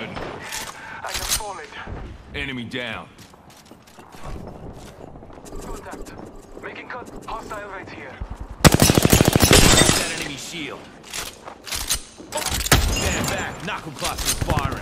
Reloading. I have fallen. Enemy down. Contact. Making cut. Hostile right here. That enemy shield. Stand back. Knuckle clusters firing.